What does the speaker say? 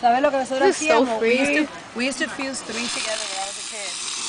¿Sabes lo que nosotros This is so we, used to, we used to fuse three together when I was a kid.